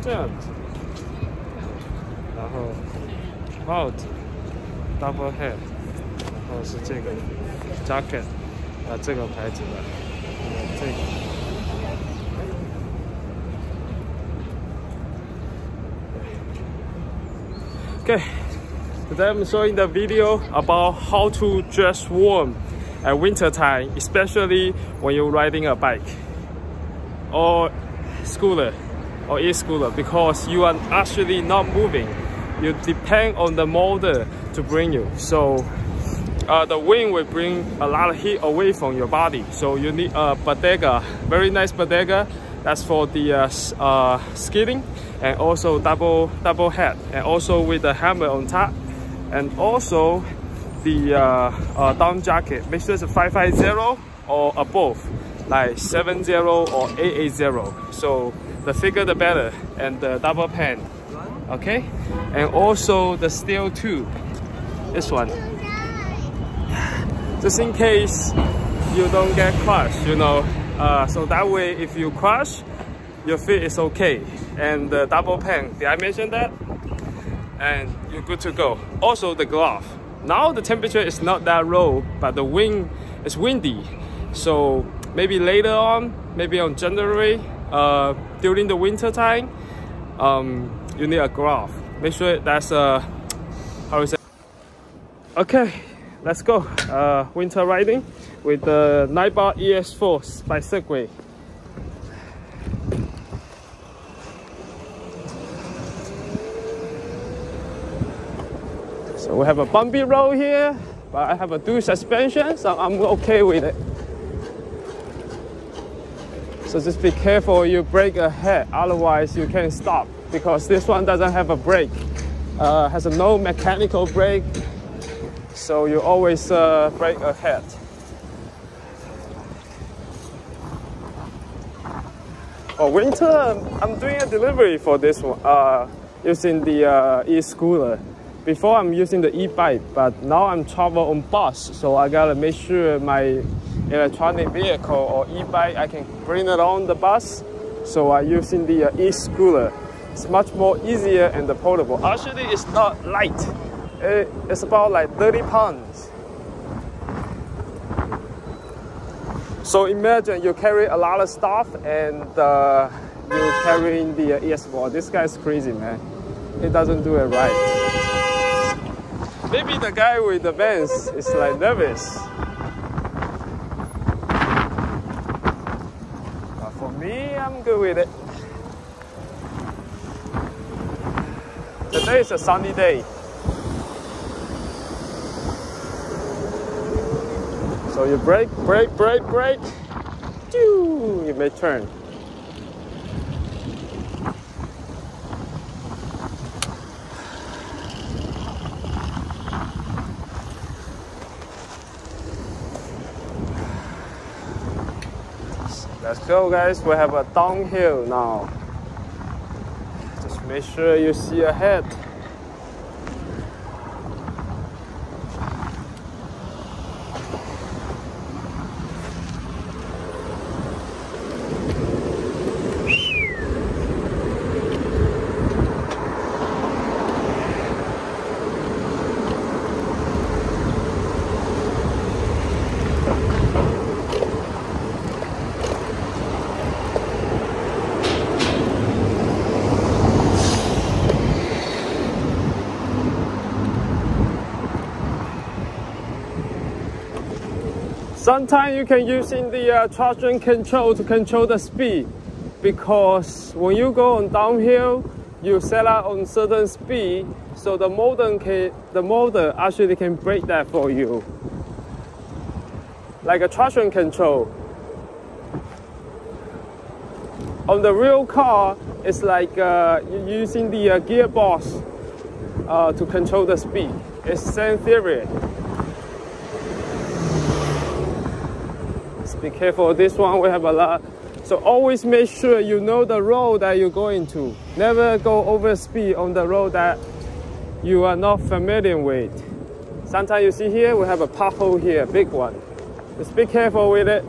这样子，然后帽子，double head，然后是这个 jacket，啊，这个牌子的，这个。Okay, today I'm showing the video about how to dress warm at winter time, especially when you're riding a bike or scooter or e-scooter because you are actually not moving. You depend on the motor to bring you. So uh, the wind will bring a lot of heat away from your body. So you need a bodega, very nice bodega. That's for the uh, uh, skiing and also double double head and also with the helmet on top and also the uh, uh, down jacket make sure it's a 550 or above like 70 or 880 so the thicker the better and the double pen. Okay? And also the steel tube. This one. Just in case you don't get crushed you know. Uh, so that way if you crush your feet is okay. And the double pen did i mention that? And you're good to go. Also the glove. Now the temperature is not that low but the wind is windy. So maybe later on maybe on january uh, during the winter time um, you need a glove make sure that's uh how is it okay let's go. Uh, winter riding with the Ninebot ES4 by Segway. So we have a bumpy road here, but I have a dual suspension, so I'm okay with it. So just be careful you break ahead, otherwise you can't stop because this one doesn't have a brake. Uh, has a no mechanical brake, so you always uh, brake ahead. For winter, I'm doing a delivery for this one uh, using the uh, e-scooter before I'm using the e-bike, but now I'm travel on bus, so I gotta make sure my electronic vehicle or e-bike I can bring it on the bus. So I'm using the uh, e-scooter. It's much more easier and portable. Actually, it's not light. It, it's about like 30 pounds. So imagine you carry a lot of stuff and uh, you're carrying the uh, ES4. This guy's crazy, man. He doesn't do it right. Maybe the guy with the vans is like nervous. But for me, I'm good with it. Today is a sunny day. So you brake, brake, brake, brake. You may turn. Let's go guys, we have a downhill now. Just make sure you see ahead. Sometimes you can use in the uh, traction control to control the speed because when you go on downhill, you set up on certain speed, so the motor can the motor actually can break that for you, like a traction control. On the real car, it's like uh, using the uh, gearbox uh, to control the speed. It's same theory. Be careful, this one we have a lot. So always make sure you know the road that you're going to. Never go over speed on the road that you are not familiar with. Sometimes you see here, we have a pothole here, big one. Just be careful with it.